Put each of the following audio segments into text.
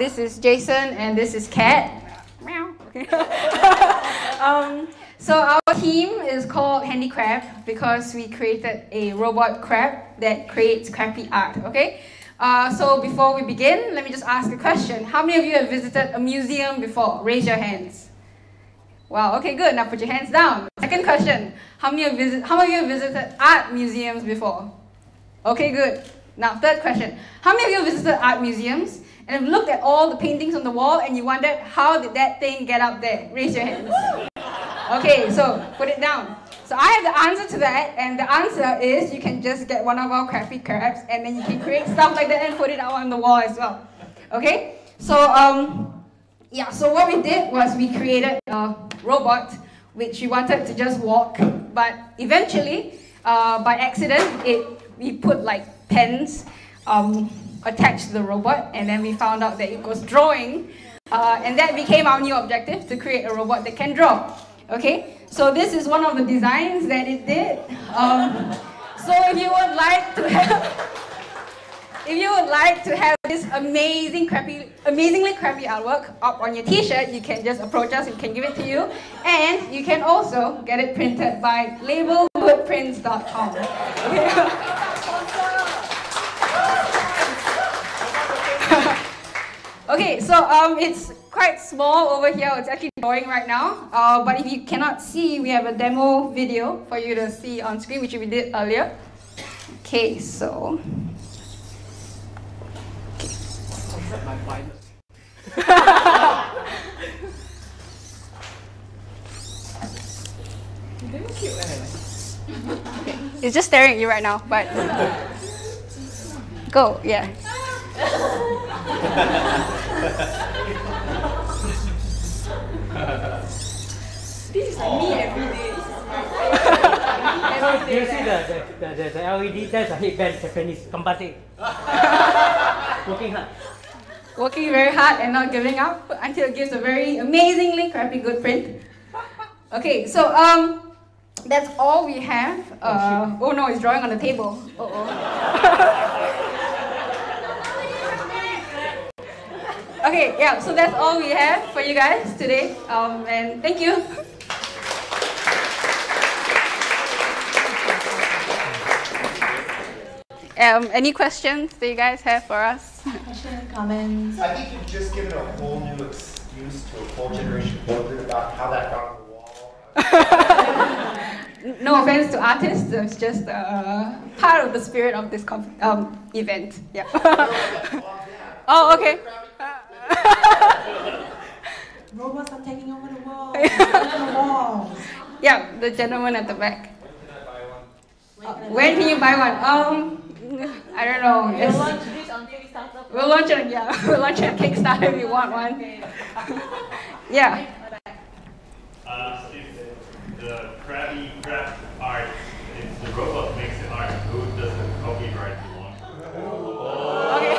This is Jason, and this is Kat. Meow. Okay. um, so our team is called Handy Crab because we created a robot crab that creates crappy art. Okay. Uh, so before we begin, let me just ask a question. How many of you have visited a museum before? Raise your hands. Wow, okay, good. Now put your hands down. Second question. How many of, visit, how many of you have visited art museums before? Okay, good. Now, third question. How many of you have visited art museums and have looked at all the paintings on the wall and you wondered, how did that thing get up there? Raise your hands. Okay, so put it down. So I have the answer to that, and the answer is you can just get one of our crappy crabs and then you can create stuff like that and put it out on the wall as well. Okay? So, um, yeah, so what we did was we created a robot which we wanted to just walk, but eventually, uh, by accident, it we put like pens um, attached to the robot, and then we found out that it was drawing, uh, and that became our new objective to create a robot that can draw. Okay, so this is one of the designs that it did. Um, so if you would like to have if you would like to have this amazing crappy, amazingly crappy artwork up on your t-shirt, you can just approach us, we can give it to you. And you can also get it printed by labelgoodprints.com. okay, so um, it's quite small over here. It's actually drawing right now. Uh, but if you cannot see, we have a demo video for you to see on screen, which we did earlier. Okay, so cute, It's just staring at you right now, but go, yeah. this is like me every day. Do you see the, the, the, the LED? That's a headband Japanese ganbatte. Working hard working very hard and not giving up until it gives a very amazingly crappy good print. Okay, so um, that's all we have. Uh, oh no, it's drawing on the table. Uh oh. okay, yeah, so that's all we have for you guys today. Um, and thank you. Um, any questions that you guys have for us? Questions, comments? I think you've just given a whole new excuse to a whole generation wondering about how that got on the wall. no offense to artists, it's just uh, part of the spirit of this um, event. Yeah. oh, okay. Robots are taking over the world. the walls. Yeah, the gentleman at the back. When can uh, when can you buy one? Um, I don't know. We'll launch this on Kickstarter. We'll launch it, yeah. We'll launch it on Kickstarter if you want one. yeah. Uh, if the crabby crab art, if the robot makes the art, who does the copyright belong Okay.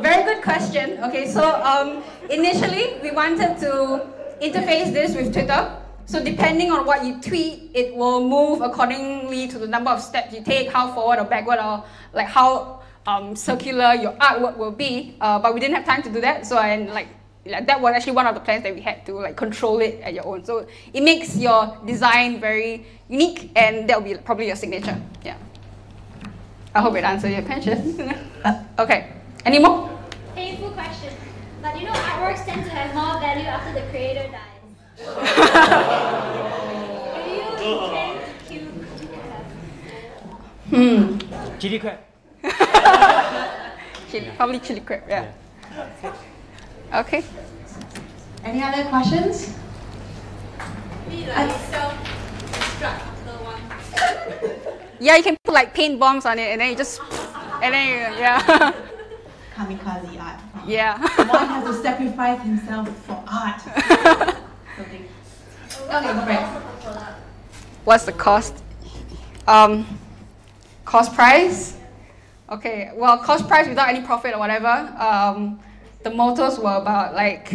Very good question. Okay, so um, initially we wanted to interface this with Twitter. So depending on what you tweet, it will move accordingly to the number of steps you take, how forward or backward, or like how um, circular your artwork will be. Uh, but we didn't have time to do that, so I like like that was actually one of the plans that we had to like control it at your own. So it makes your design very unique, and that will be probably your signature. Yeah. I hope it answered your question. okay. Any more? Painful question. But you know, artworks tend to have more value after the creator dies hmm. Chili crab. chili, probably chili crab, yeah. yeah. Okay. Any other questions? Yeah, you can put like paint bombs on it and then you just, and then you, yeah. Kamikaze art. Yeah. One has to sacrifice himself for art. Okay, great. What's the cost? Um, cost price? Okay, well, cost price without any profit or whatever. Um, the motors were about like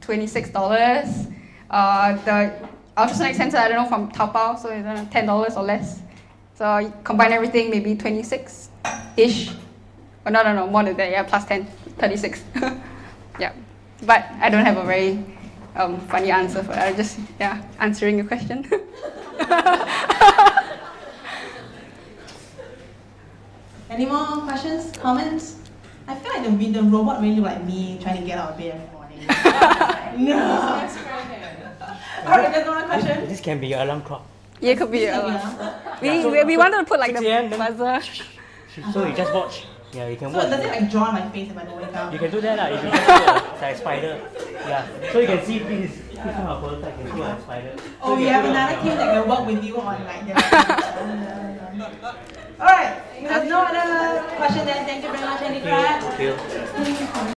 $26. Uh, the ultrasonic sensor, I don't know, from Taobao, so it's $10 or less. So you combine everything, maybe 26-ish. Oh, no, no, no, more than that, yeah, plus 10. 36. yeah. But I don't have a very um, funny answer for that. I just, yeah, answering your question. Any more questions, comments? I feel like the, the robot really look like me trying to get out of bed every morning. no. Alright, there's one more question. This can be your alarm clock. yeah, it could be. Yeah, Uh, yeah. we, so- we, we so wanted to put like the 6 a.m. then- buzzer. So you just watch. Yeah, you can So watch. does it like draw on my face if I don't wake up? You can do that lah. If you just do a, it's like a spider. Yeah. So you can see this is this kind of prototype. Can see like a spider. Oh, So you have put it on another team that can work with you on like the. Alright, there's no other question then. Thank you very much, Andy Crab. Thank you.